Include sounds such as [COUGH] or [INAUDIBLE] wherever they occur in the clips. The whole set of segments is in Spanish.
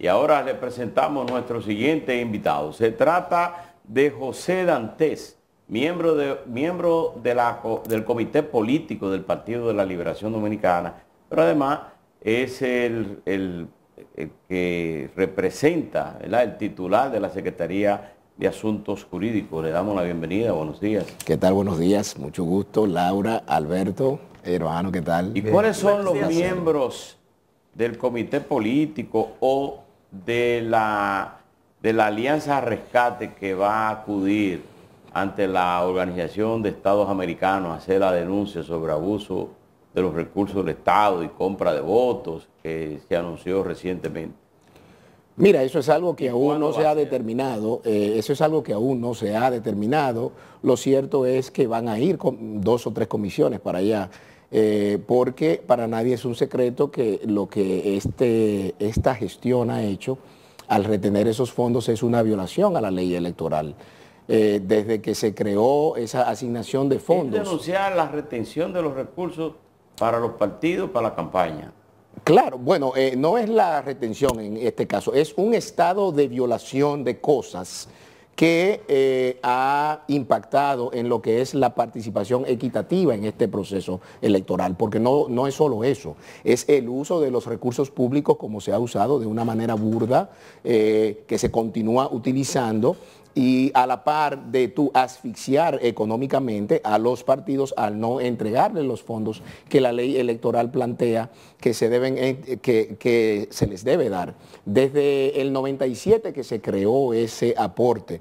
Y ahora le presentamos nuestro siguiente invitado. Se trata de José Dantes, miembro, de, miembro de la, del Comité Político del Partido de la Liberación Dominicana, pero además es el, el, que representa el titular de la Secretaría de Asuntos Jurídicos. Le damos la bienvenida, buenos días. ¿Qué tal? Buenos días, mucho gusto. Laura, Alberto, hermano, ¿qué tal? ¿Y cuáles son los miembros del comité político o de la, de la Alianza Rescate que va a acudir ante la Organización de Estados Americanos a hacer la denuncia sobre abuso de los recursos del Estado y compra de votos que se anunció recientemente? Mira, eso es algo que aún no se ha determinado, eh, eso es algo que aún no se ha determinado. Lo cierto es que van a ir con dos o tres comisiones para allá, eh, porque para nadie es un secreto que lo que este, esta gestión ha hecho al retener esos fondos es una violación a la ley electoral. Eh, desde que se creó esa asignación de fondos. Es denunciar la retención de los recursos para los partidos, para la campaña. Claro, bueno, eh, no es la retención en este caso, es un estado de violación de cosas que eh, ha impactado en lo que es la participación equitativa en este proceso electoral, porque no, no es solo eso, es el uso de los recursos públicos como se ha usado de una manera burda, eh, que se continúa utilizando y a la par de tú asfixiar económicamente a los partidos al no entregarles los fondos que la ley electoral plantea que se, deben, eh, que, que se les debe dar. Desde el 97 que se creó ese aporte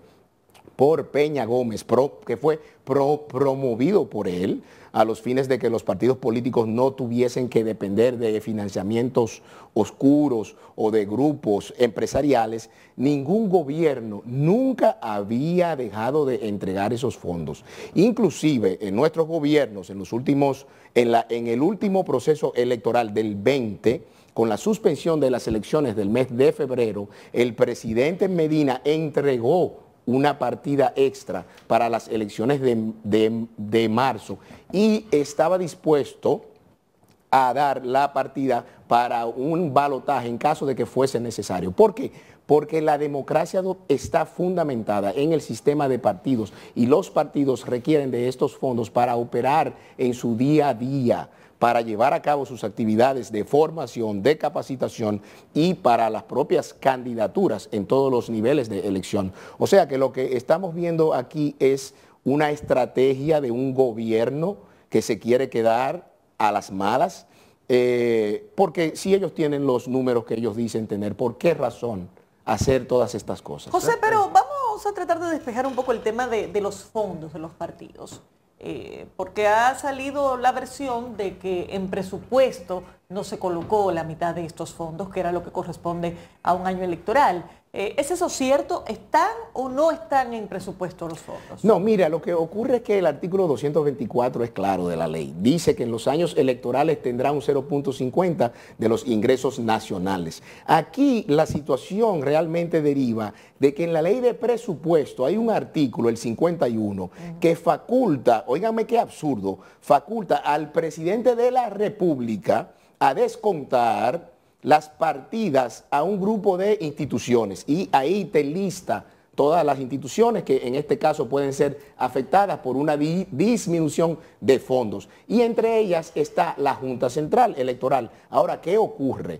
por Peña Gómez, que fue promovido por él, a los fines de que los partidos políticos no tuviesen que depender de financiamientos oscuros o de grupos empresariales, ningún gobierno nunca había dejado de entregar esos fondos. Inclusive en nuestros gobiernos, en los últimos, en, en el último proceso electoral del 20, con la suspensión de las elecciones del mes de febrero, el presidente Medina entregó una partida extra para las elecciones de, marzo y estaba dispuesto a dar la partida para un balotaje en caso de que fuese necesario. ¿Por qué? Porque la democracia está fundamentada en el sistema de partidos y los partidos requieren de estos fondos para operar en su día a día para llevar a cabo sus actividades de formación, de capacitación y para las propias candidaturas en todos los niveles de elección. O sea que lo que estamos viendo aquí es una estrategia de un gobierno que se quiere quedar a las malas, eh, porque si ellos tienen los números que ellos dicen tener, ¿por qué razón hacer todas estas cosas? José, pero vamos a tratar de despejar un poco el tema de los fondos de los partidos. Eh, porque ha salido la versión de que en presupuesto no se colocó la mitad de estos fondos, que era lo que corresponde a un año electoral. Eh, ¿Es eso cierto? ¿Están o no están en presupuesto los fondos? No, mira, lo que ocurre es que el artículo 224 es claro de la ley. Dice que en los años electorales tendrá un 0.50 de los ingresos nacionales. Aquí la situación realmente deriva de que en la ley de presupuesto hay un artículo, el 51, que faculta, oíganme qué absurdo, faculta al presidente de la República a descontar las partidas a un grupo de instituciones y ahí te lista todas las instituciones que en este caso pueden ser afectadas por una disminución de fondos. Y entre ellas está la Junta Central Electoral. Ahora, ¿qué ocurre?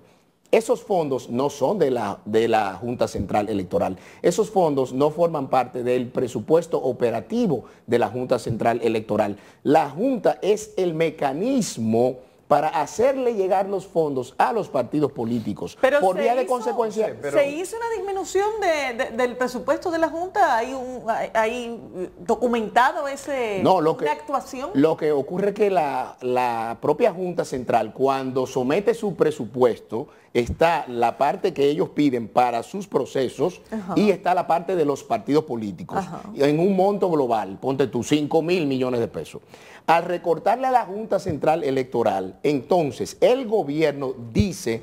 Esos fondos no son de la, de la Junta Central Electoral. Esos fondos no forman parte del presupuesto operativo de la Junta Central Electoral. La Junta es el mecanismo para hacerle llegar los fondos a los partidos políticos. Pero por vía de consecuencia. Se hizo una disminución del presupuesto de la Junta, hay, un, hay documentado ese, no, lo que, actuación. Lo que ocurre es que la, propia Junta Central, cuando somete su presupuesto, está la parte que ellos piden para sus procesos y está la parte de los partidos políticos. En un monto global, ponte tú 5 mil millones de pesos. Al recortarle a la Junta Central Electoral, entonces el gobierno dice,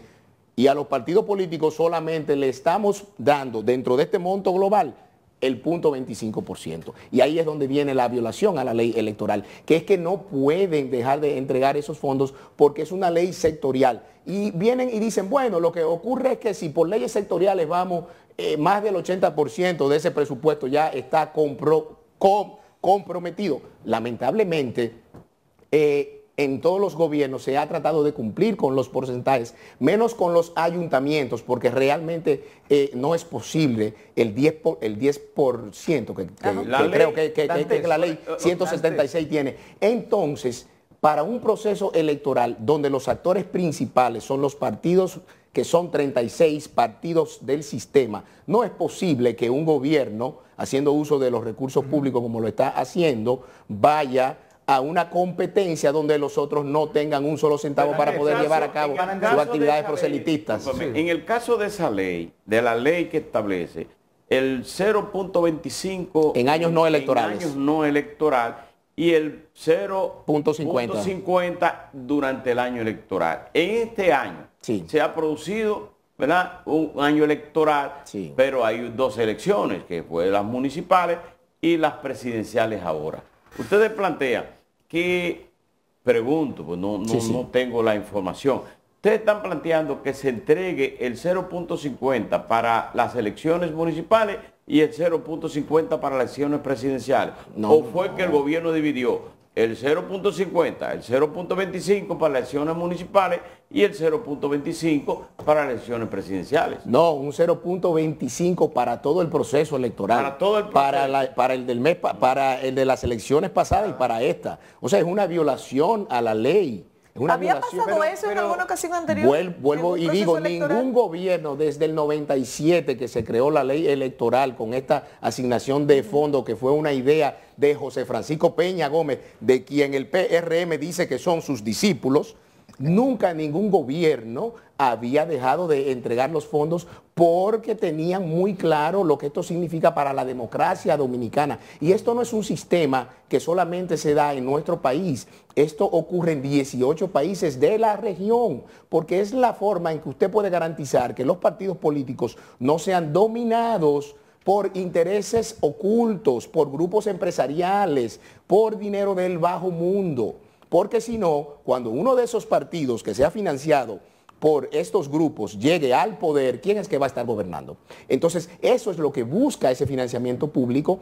y a los partidos políticos solamente le estamos dando dentro de este monto global el punto 25%. Y ahí es donde viene la violación a la ley electoral, que es que no pueden dejar de entregar esos fondos porque es una ley sectorial. Y vienen y dicen, bueno, lo que ocurre es que si por leyes sectoriales vamos, eh, más del 80% de ese presupuesto ya está comprometido. Lamentablemente, eh, en todos los gobiernos se ha tratado de cumplir con los porcentajes, menos con los ayuntamientos, porque realmente eh, no es posible el 10%, el 10 que, creo que, la ley 176 tiene. Entonces, para un proceso electoral donde los actores principales son los partidos que son 36 partidos del sistema, no es posible que un gobierno, haciendo uso de los recursos públicos como lo está haciendo, vaya a una competencia donde los otros no tengan un solo centavo para poder llevar a cabo sus actividades proselitistas. En el caso de esa ley, de la ley que establece el 0.25 en años no electorales. En años no electoral y el 0.50 durante el año electoral. En este año se ha producido ¿verdad? un año electoral, pero hay dos elecciones, que fue las municipales y las presidenciales ahora. Ustedes plantean que, pregunto, pues no, no, tengo la información, ustedes están planteando que se entregue el 0.50 para las elecciones municipales y el 0.50 para las elecciones presidenciales. ¿O fue que el gobierno dividió? El 0.50, el 0.25 para elecciones municipales y el 0.25 para elecciones presidenciales. No, un 0.25 para todo el proceso electoral. Para todo el proceso. Para, para, el del mes, para el de las elecciones pasadas y para esta. O sea, es una violación a la ley. ¿Había pasado eso en alguna ocasión anterior? Vuelvo, y digo, ningún gobierno desde el 97 que se creó la ley electoral con esta asignación de fondos, que fue una idea de José Francisco Peña Gómez, de quien el PRM dice que son sus discípulos, nunca ningún gobierno había dejado de entregar los fondos porque tenían muy claro lo que esto significa para la democracia dominicana. Y esto no es un sistema que solamente se da en nuestro país, esto ocurre en 18 países de la región, porque es la forma en que usted puede garantizar que los partidos políticos no sean dominados por intereses ocultos, por grupos empresariales, por dinero del bajo mundo. Porque si no, cuando uno de esos partidos que se ha financiado por estos grupos llegue al poder, ¿quién es que va a estar gobernando? Entonces, eso es lo que busca ese financiamiento público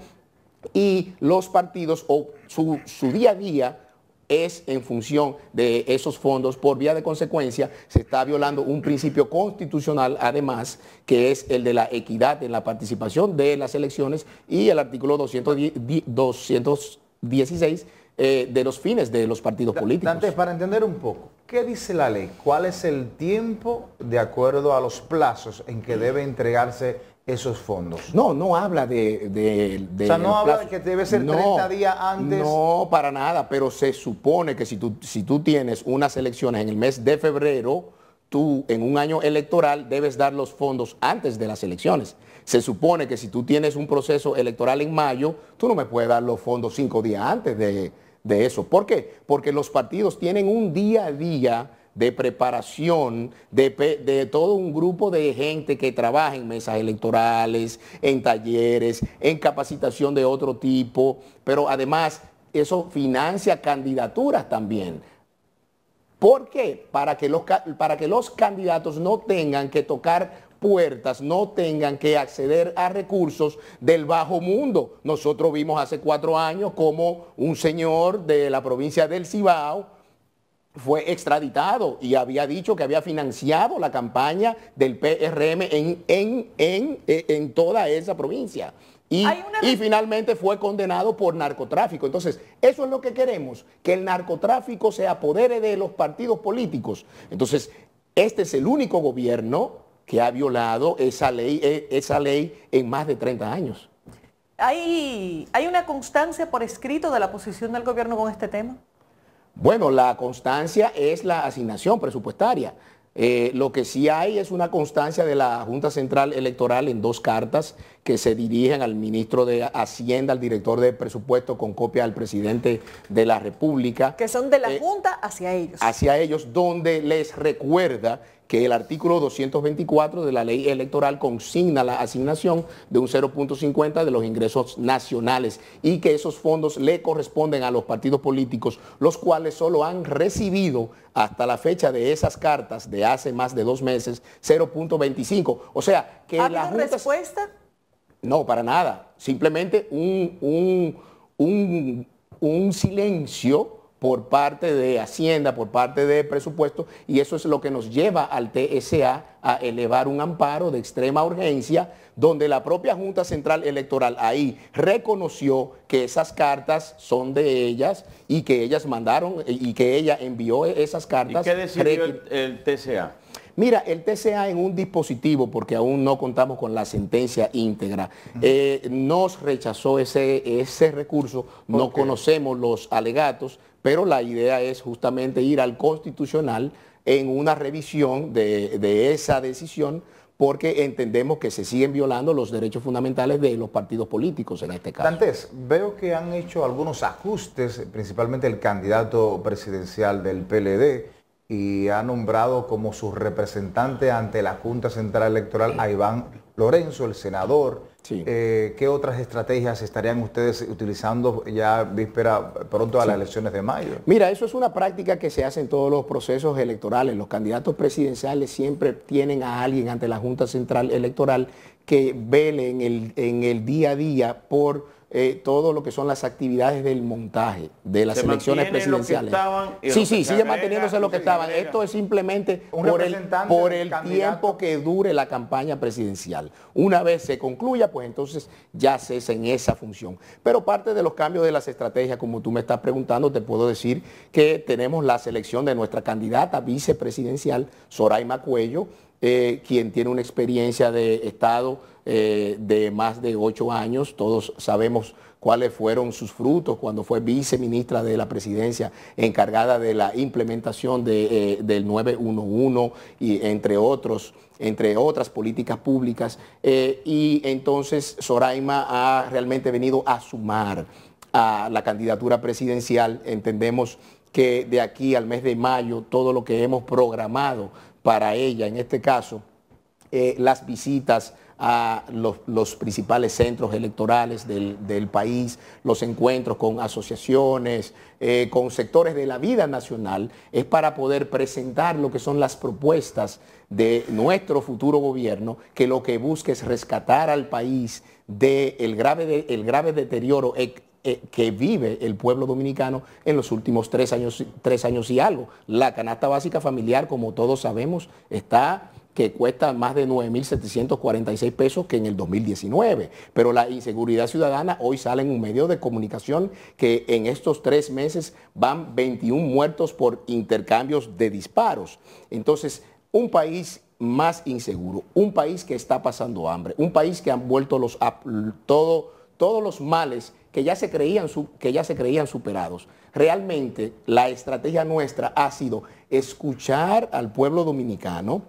y los partidos o su, día a día es en función de esos fondos. Por vía de consecuencia, se está violando un principio constitucional, además, que es el de la equidad en la participación de las elecciones y el artículo 216 eh, de los fines de los partidos políticos. Antes, para entender un poco, ¿qué dice la ley? ¿Cuál es el tiempo de acuerdo a los plazos en que debe entregarse esos fondos? No, no habla de... o sea, no habla de que debe ser 30 días antes. No, para nada, pero se supone que si tú, si tú tienes unas elecciones en el mes de febrero, tú en un año electoral debes dar los fondos antes de las elecciones. Se supone que si tú tienes un proceso electoral en mayo, tú no me puedes dar los fondos cinco días antes de, eso. ¿Por qué? Porque los partidos tienen un día a día de preparación de, de, todo un grupo de gente que trabaja en mesas electorales, en talleres, en capacitación de otro tipo, pero además eso financia candidaturas también. ¿Por qué? Para que los, para que los candidatos no tengan que tocar puertas no tengan que acceder a recursos del bajo mundo. Nosotros vimos hace cuatro años como un señor de la provincia del Cibao fue extraditado y había dicho que había financiado la campaña del PRM en, en, en, en toda esa provincia. Y, y, finalmente fue condenado por narcotráfico. Entonces, eso es lo que queremos, que el narcotráfico se apodere de los partidos políticos. Entonces, este es el único gobierno que ha violado esa ley, e, esa ley en más de 30 años. ¿Hay, ¿Hay una constancia por escrito de la posición del gobierno con este tema? Bueno, la constancia es la asignación presupuestaria. Eh, lo que sí hay es una constancia de la Junta Central Electoral en dos cartas que se dirigen al ministro de Hacienda, al director de presupuesto con copia al presidente de la República. Que son de la eh, Junta hacia ellos. Hacia ellos, donde les recuerda que el artículo 224 de la ley electoral consigna la asignación de un 0.50 de los ingresos nacionales y que esos fondos le corresponden a los partidos políticos, los cuales solo han recibido hasta la fecha de esas cartas de hace más de dos meses 0.25. O sea, que ¿Ha la habido Junta... respuesta? No, para nada. Simplemente un, un- un- un silencio por parte de Hacienda, por parte de presupuesto, y eso es lo que nos lleva al TSA a elevar un amparo de extrema urgencia, donde la propia Junta Central Electoral ahí reconoció que esas cartas son de ellas y que ellas mandaron y que ella envió esas ¿Y cartas. qué decidió el, el TCA? Mira, el TCA en un dispositivo, porque aún no contamos con la sentencia íntegra, eh, nos rechazó ese, ese recurso, no conocemos los alegatos, pero la idea es justamente ir al constitucional en una revisión de, de esa decisión, porque entendemos que se siguen violando los derechos fundamentales de los partidos políticos en este caso. Dantes, veo que han hecho algunos ajustes, principalmente el candidato presidencial del PLD, y ha nombrado como su representante ante la Junta Central Electoral a Iván Lorenzo, el senador. Sí. Eh, ¿Qué otras estrategias estarían ustedes utilizando ya víspera pronto a las elecciones de mayo? Mira, eso es una práctica que se hace en todos los procesos electorales. Los candidatos presidenciales siempre tienen a alguien ante la Junta Central Electoral que vele en el, en el día a día por eh, todo lo que son las actividades del montaje de las Se elecciones presidenciales. estaban sí, sí, sigue manteniéndose lo que estaban. Esto es simplemente Un por el, por el tiempo que dure la campaña presidencial. Una vez se concluya, pues entonces ya cesa en esa función. Pero parte de los cambios de las estrategias, como tú me estás preguntando, te puedo decir que tenemos la selección de nuestra candidata vicepresidencial, Soraima Cuello, eh, quien tiene una experiencia de Estado eh, de más de ocho años. Todos sabemos cuáles fueron sus frutos cuando fue viceministra de la presidencia encargada de la implementación de, eh, del 911 y entre otros entre otras políticas públicas eh, y entonces Soraima ha realmente venido a sumar a la candidatura presidencial entendemos que de aquí al mes de mayo todo lo que hemos programado para ella en este caso eh, las visitas a los, principales centros electorales del, país, los encuentros con asociaciones, eh, con sectores de la vida nacional, es para poder presentar lo que son las propuestas de nuestro futuro gobierno, que lo que busca es rescatar al país del grave, grave deterioro eh, que vive el pueblo dominicano en los últimos tres años, tres años y algo. La canasta básica familiar, como todos sabemos, está que cuesta más de 9.746 pesos que en el 2019. Pero la inseguridad ciudadana hoy sale en un medio de comunicación que en estos tres meses van 21 muertos por intercambios de disparos. Entonces, un país más inseguro, un país que está pasando hambre, un país que han vuelto los, todo, todos los males que ya, se creían, que ya se creían superados. Realmente la estrategia nuestra ha sido escuchar al pueblo dominicano,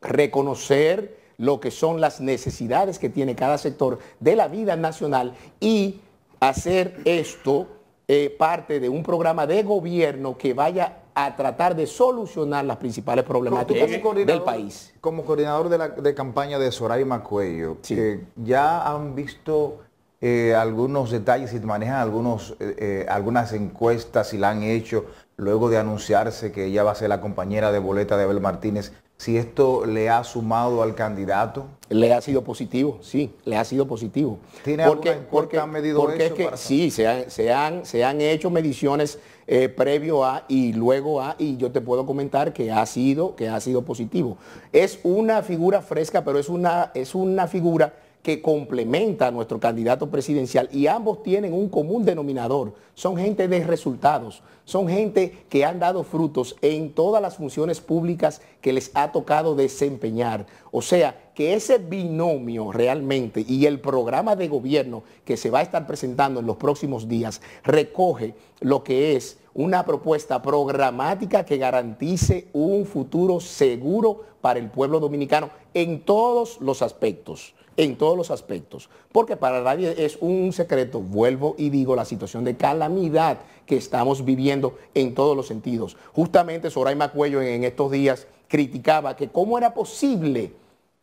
reconocer lo que son las necesidades que tiene cada sector de la vida nacional y hacer esto eh, parte de un programa de gobierno que vaya a tratar de solucionar las principales problemáticas del país. Como coordinador de, la, de campaña de Soraima Cuello, Sí. eh, ya han visto eh, algunos detalles y manejan algunos, eh, eh, algunas encuestas y la han hecho luego de anunciarse que ella va a ser la compañera de boleta de Abel Martínez. Si esto le ha sumado al candidato. Le ha sido positivo, sí, le ha sido positivo. ¿Tiene alguna encuesta han medido porque eso es que para sí, se han, se han- se han hecho mediciones eh, previo a y luego a, y yo te puedo comentar que ha sido, que ha sido positivo. Es una figura fresca, pero es una, es una figura que complementa a nuestro candidato presidencial y ambos tienen un común denominador. Son gente de resultados, son gente que han dado frutos en todas las funciones públicas que les ha tocado desempeñar. O sea, que ese binomio realmente y el programa de gobierno que se va a estar presentando en los próximos días recoge lo que es una propuesta programática que garantice un futuro seguro para el pueblo dominicano en todos los aspectos en todos los aspectos, porque para nadie es un secreto, vuelvo y digo, la situación de calamidad que estamos viviendo en todos los sentidos. Justamente Soraima Cuello en estos días criticaba que cómo era posible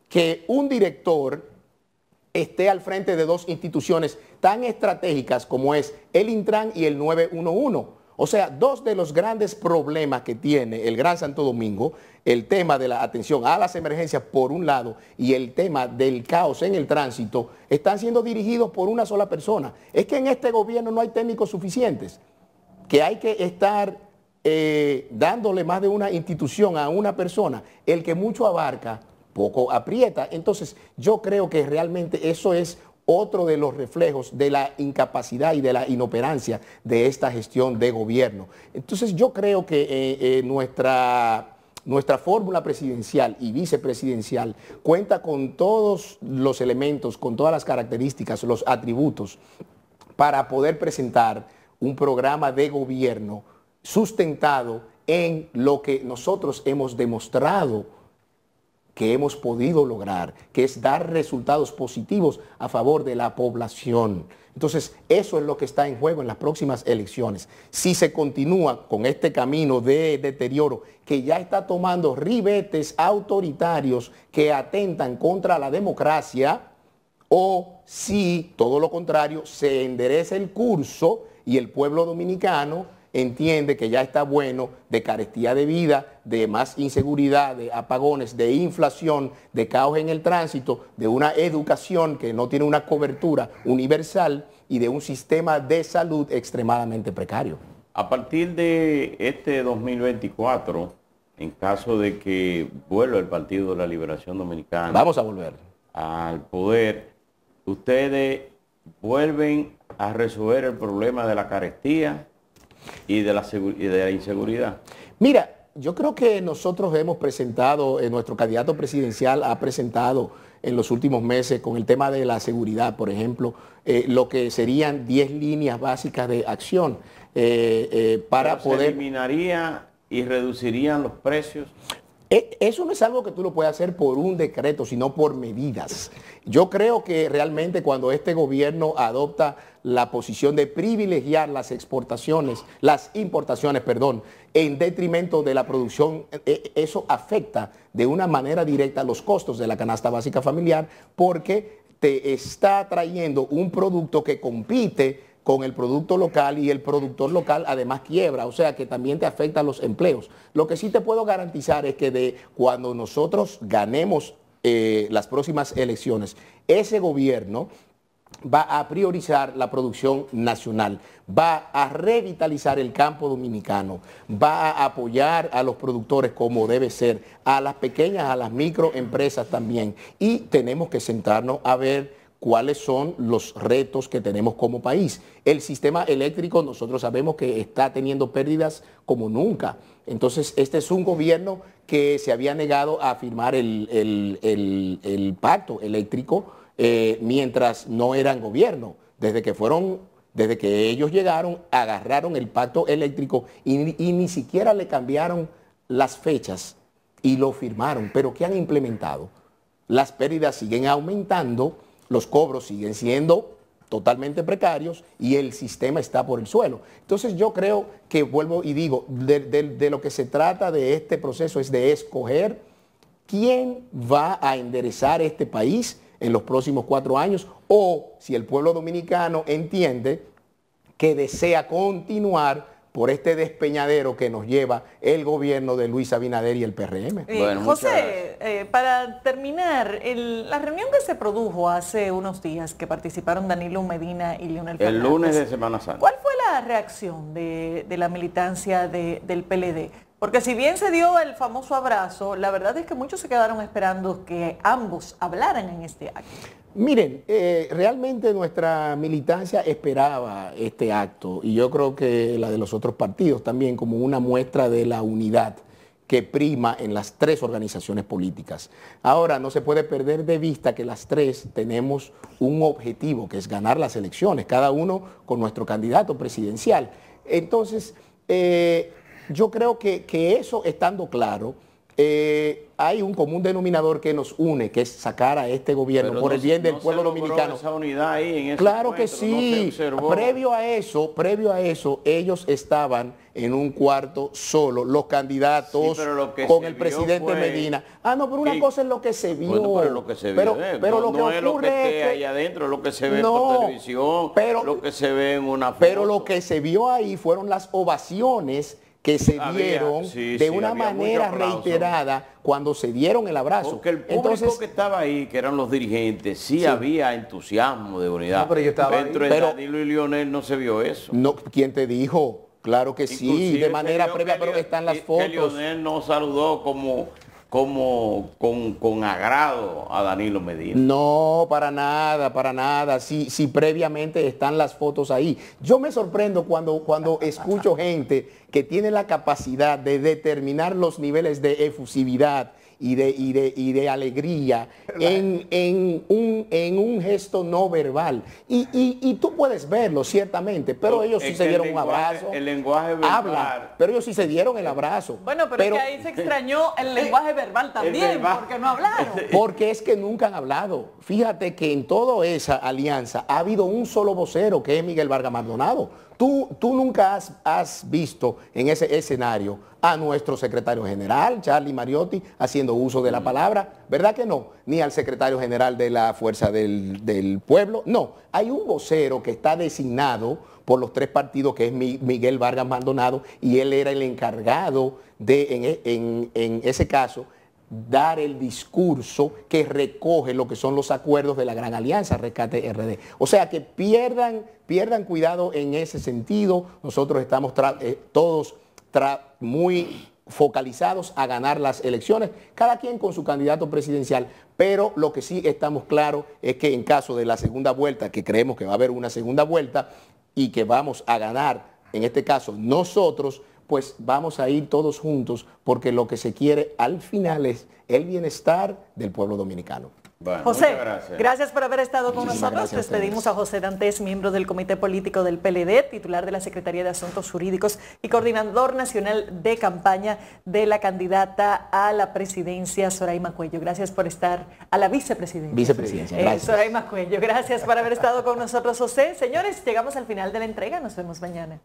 que un director esté al frente de dos instituciones tan estratégicas como es el Intran y el 911. O sea, dos de los grandes problemas que tiene el Gran Santo Domingo, el tema de la atención a las emergencias por un lado y el tema del caos en el tránsito, están siendo dirigidos por una sola persona. Es que en este gobierno no hay técnicos suficientes, que hay que estar eh, dándole más de una institución a una persona. El que mucho abarca, poco aprieta. Entonces, yo creo que realmente eso es otro de los reflejos de la incapacidad y de la inoperancia de esta gestión de gobierno. Entonces yo creo que eh, eh, nuestra, nuestra fórmula presidencial y vicepresidencial cuenta con todos los elementos, con todas las características, los atributos para poder presentar un programa de gobierno sustentado en lo que nosotros hemos demostrado que hemos podido lograr, que es dar resultados positivos a favor de la población. Entonces, eso es lo que está en juego en las próximas elecciones. Si se continúa con este camino de deterioro que ya está tomando ribetes autoritarios que atentan contra la democracia, o si, todo lo contrario, se endereza el curso y el pueblo dominicano entiende que ya está bueno de carestía de vida, de más inseguridad, de apagones, de inflación, de caos en el tránsito, de una educación que no tiene una cobertura universal y de un sistema de salud extremadamente precario. A partir de este 2024, en caso de que vuelva el Partido de la Liberación Dominicana. Vamos a volver. Al poder, ustedes vuelven a resolver el problema de la carestía y de la, de la inseguridad? Mira, yo creo que nosotros hemos presentado, eh, nuestro candidato presidencial ha presentado en los últimos meses con el tema de la seguridad, por ejemplo, eh, lo que serían 10 líneas básicas de acción eh, para poder... ¿Se eliminaría y reducirían los precios? Eso no es algo que tú lo puedes hacer por un decreto, sino por medidas. Yo creo que realmente cuando este gobierno adopta la posición de privilegiar las exportaciones, las importaciones, perdón, en detrimento de la producción, e, eso afecta de una manera directa los costos de la canasta básica familiar porque te está trayendo un producto que compite con el producto local y el productor local además quiebra, o sea que también te afecta los empleos. Lo que sí te puedo garantizar es que de cuando nosotros ganemos eh, las próximas elecciones, ese gobierno va a priorizar la producción nacional, va a revitalizar el campo dominicano, va a apoyar a los productores como debe ser, a las pequeñas, a las microempresas también. Y tenemos que sentarnos a ver cuáles son los retos que tenemos como país. El sistema eléctrico nosotros sabemos que está teniendo pérdidas como nunca. Entonces, este es un gobierno que se había negado a firmar el, pacto eléctrico eh, mientras no eran gobierno. Desde que fueron, desde que ellos llegaron, agarraron el pacto eléctrico y, y ni siquiera le cambiaron las fechas y lo firmaron. Pero ¿qué han implementado? Las pérdidas siguen aumentando los cobros siguen siendo totalmente precarios y el sistema está por el suelo. Entonces yo creo que vuelvo y digo, de, lo que se trata de este proceso es de escoger quién va a enderezar este país en los próximos cuatro años o si el pueblo dominicano entiende que desea continuar por este despeñadero que nos lleva el gobierno de Luis Abinader y el PRM. Eh, José, eh, para terminar, la reunión que se produjo hace unos días que participaron Danilo Medina y Leonel Fernández. El lunes de Semana Santa. ¿Cuál fue la reacción de, la militancia del PLD? Porque si bien se dio el famoso abrazo, la verdad es que muchos se quedaron esperando que ambos hablaran en este acto. Miren, eh, realmente nuestra militancia esperaba este acto y yo creo que la de los otros partidos también como una muestra de la unidad que prima en las tres organizaciones políticas. Ahora, no se puede perder de vista que las tres tenemos un objetivo, que es ganar las elecciones, cada uno con nuestro candidato presidencial. Entonces, eh, yo creo que, que eso estando claro, eh, hay un común denominador que nos une, que es sacar a este gobierno Pero por no el bien se- del no se pueblo logró dominicano. esa unidad ahí en ese Claro que no se sí. previo a eso, previo a eso, ellos estaban en un cuarto solo, los candidatos Sí, lo con se el presidente fue Medina. Ah, no, pero una cosa es lo que se vio. Bueno, pero lo que se ve, Pero, eh, pero no, lo que no es lo que ocurre esté es que- ahí adentro, lo que se ve No, por televisión, pero- lo que se ve en una foto. Pero lo que se vio ahí fueron las ovaciones que se Había, dieron sí, de sí, una manera reiterada cuando se dieron el abrazo. Porque el público Entonces, que estaba ahí, que eran los dirigentes, sí, había entusiasmo de unidad. No, pero yo estaba Dentro ahí. de Pero- Danilo y Lionel no se vio eso. no, ¿quién te dijo? Claro que sí, Inclusive de se manera previa, pero están las que- fotos. Que Lionel no saludó como, como con, con agrado a Danilo Medina. No, para nada, para nada. Si, si previamente están las fotos ahí. Yo me sorprendo cuando, cuando [LAUGHS] escucho gente que tiene la capacidad de determinar los niveles de efusividad y de, y de, y de alegría en, en un, en un gesto no verbal. Y, y- y tú puedes verlo, ciertamente, pero ellos sí es se dieron un abrazo. el lenguaje verbal- Habla, pero ellos sí se dieron el abrazo. Bueno, pero, es que ahí se extrañó el lenguaje verbal también, verbal- porque no hablaron. [LAUGHS] Porque es que nunca han hablado. Fíjate que en toda esa alianza ha habido un solo vocero, que es Miguel Vargas Maldonado. Tú, tú nunca has, has visto en ese escenario a nuestro secretario general, Charlie Mariotti, haciendo uso de la palabra. ¿Verdad que no? Ni al secretario general de la Fuerza del, del Pueblo. No, hay un vocero que está designado por los tres partidos, que es Mi- Miguel Vargas Maldonado, y él era el encargado de, en en- en ese caso, dar el discurso que recoge lo que son los acuerdos de la Gran Alianza, Rescate RD. O sea, que pierdan, pierdan cuidado en ese sentido. Nosotros estamos eh, todos muy focalizados a ganar las elecciones, cada quien con su candidato presidencial, pero lo que sí estamos claros es que en caso de la segunda vuelta, que creemos que va a haber una segunda vuelta y que vamos a ganar, en este caso nosotros, pues vamos a ir todos juntos porque lo que se quiere al final es el bienestar del pueblo dominicano. Bueno, José, gracias. gracias. por haber estado con Muchísimas nosotros. gracias a. Despedimos a José Dantes, miembro del Comité Político del PLD, titular de la Secretaría de Asuntos Jurídicos y coordinador nacional de campaña de la candidata a la presidencia, Soraima Cuello. Gracias por estar a la vicepresidencia. Vicepresidencia, Eh, gracias. Soraima Cuello, gracias por haber estado con nosotros, José. Señores, llegamos al final de la entrega. Nos vemos mañana.